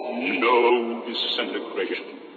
No disintegration.